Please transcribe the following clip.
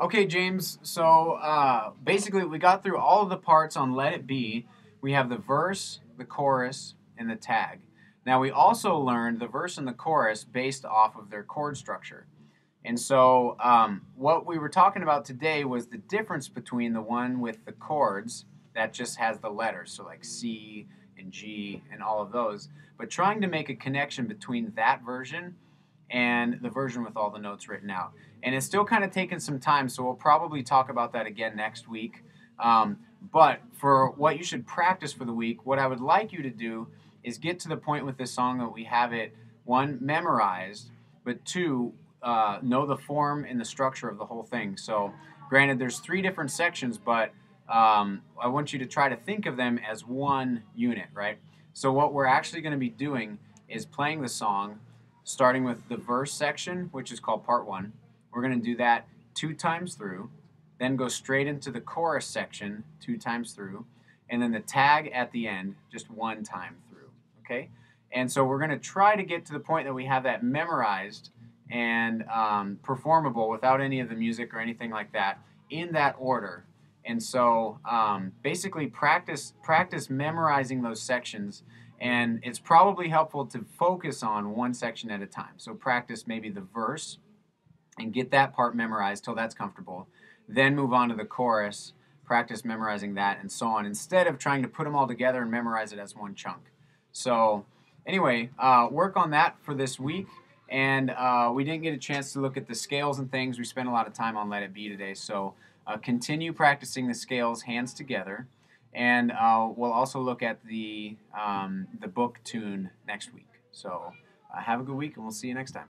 Okay, James. So uh, basically, we got through all of the parts on Let It Be. We have the verse, the chorus, and the tag. Now, we also learned the verse and the chorus based off of their chord structure. And so, um, what we were talking about today was the difference between the one with the chords that just has the letters, so like C and G and all of those, but trying to make a connection between that version and the version with all the notes written out. And it's still kind of taking some time, so we'll probably talk about that again next week. Um, but for what you should practice for the week, what I would like you to do is get to the point with this song that we have it, one, memorized, but two, uh, know the form and the structure of the whole thing. So, granted, there's three different sections, but um, I want you to try to think of them as one unit, right? So, what we're actually going to be doing is playing the song starting with the verse section, which is called part one. We're going to do that two times through, then go straight into the chorus section two times through, and then the tag at the end just one time through. Okay? And so we're going to try to get to the point that we have that memorized and um, performable without any of the music or anything like that in that order. And so um, basically practice practice memorizing those sections and it's probably helpful to focus on one section at a time. So practice maybe the verse and get that part memorized till that's comfortable. Then move on to the chorus, practice memorizing that and so on instead of trying to put them all together and memorize it as one chunk. So anyway, uh, work on that for this week. And uh, we didn't get a chance to look at the scales and things. We spent a lot of time on Let It Be today. So uh, continue practicing the scales hands together and uh, we'll also look at the um, the book tune next week. So uh, have a good week, and we'll see you next time.